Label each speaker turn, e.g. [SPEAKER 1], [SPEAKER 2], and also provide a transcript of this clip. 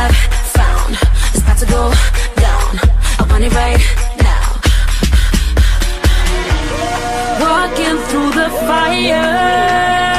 [SPEAKER 1] I've found it's about to go down. I want it right now. Walking through the fire.